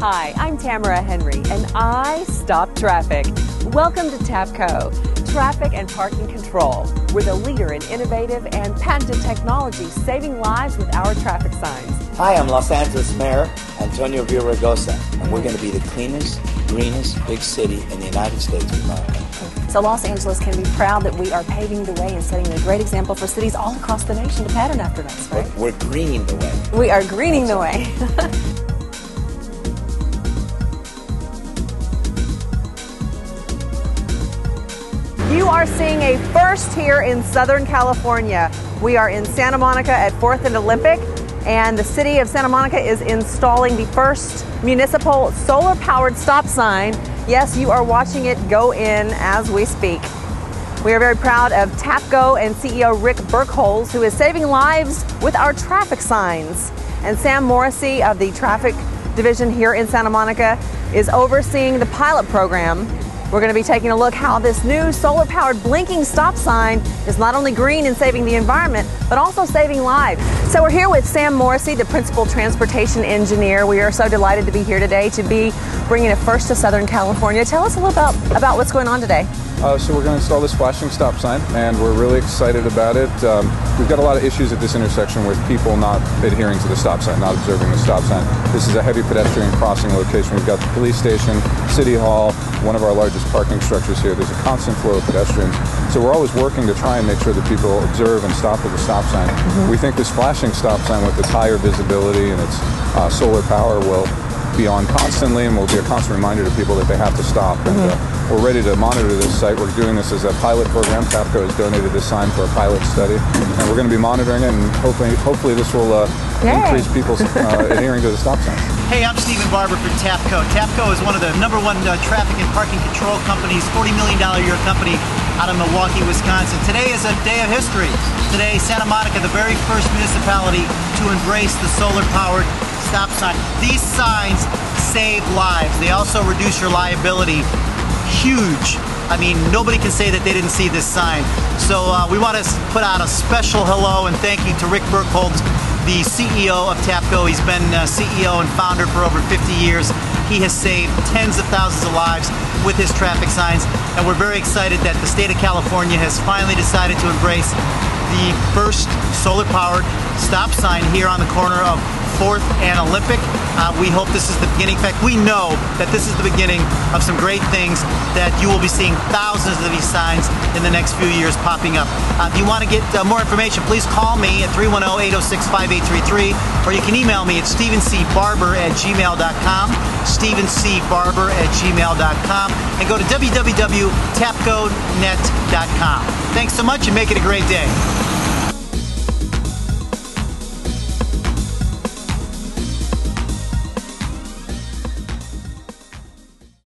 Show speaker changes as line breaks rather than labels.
Hi, I'm Tamara Henry, and I stop traffic. Welcome to TAPCO, Traffic and Parking Control. We're the leader in innovative and patented technology, saving lives with our traffic signs.
Hi, I'm Los Angeles Mayor Antonio Villaraigosa, and we're going to be the cleanest, greenest big city in the United States of America.
So Los Angeles can be proud that we are paving the way and setting a great example for cities all across the nation to pattern after us, right?
We're, we're greening the way.
We are greening the way. are seeing a first here in Southern California. We are in Santa Monica at 4th and Olympic, and the city of Santa Monica is installing the first municipal solar powered stop sign. Yes, you are watching it go in as we speak. We are very proud of TAPCO and CEO Rick Berkholz, who is saving lives with our traffic signs. And Sam Morrissey of the Traffic Division here in Santa Monica is overseeing the pilot program we're going to be taking a look how this new solar powered blinking stop sign is not only green and saving the environment, but also saving lives. So we're here with Sam Morrissey, the principal transportation engineer. We are so delighted to be here today to be bringing it first to Southern California. Tell us a little about, about what's going on today.
Uh, so we're going to install this flashing stop sign, and we're really excited about it. Um, we've got a lot of issues at this intersection with people not adhering to the stop sign, not observing the stop sign. This is a heavy pedestrian crossing location. We've got the police station, city hall, one of our largest parking structures here. There's a constant flow of pedestrians. So we're always working to try and make sure that people observe and stop at the stop sign. Mm-hmm. We think this flashing stop sign with its higher visibility and its uh, solar power will be on constantly and will be a constant reminder to people that they have to stop. Mm-hmm. And, uh, we're ready to monitor this site. We're doing this as a pilot program. TAPCO has donated this sign for a pilot study, and we're going to be monitoring it, and hopefully, hopefully this will uh, increase people's uh, adhering to the stop sign.
Hey, I'm Steven Barber for TAPCO. TAPCO is one of the number one uh, traffic and parking control companies, $40 million a year company out of Milwaukee, Wisconsin. Today is a day of history. Today, Santa Monica, the very first municipality to embrace the solar-powered stop sign. These signs save lives. They also reduce your liability huge. I mean, nobody can say that they didn't see this sign. So uh, we want to put out a special hello and thank you to Rick Berkholz, the CEO of TAPCO. He's been uh, CEO and founder for over 50 years. He has saved tens of thousands of lives with his traffic signs, and we're very excited that the state of California has finally decided to embrace the first solar-powered stop sign here on the corner of 4th and Olympic. Uh, we hope this is the beginning. In fact, we know that this is the beginning of some great things that you will be seeing thousands of these signs in the next few years popping up. Uh, if you want to get uh, more information, please call me at 310-806-5833 or you can email me at stevencbarber at gmail.com, stevencbarber at gmail.com, and go to www.tapconet.com. Thanks so much and make it a great day.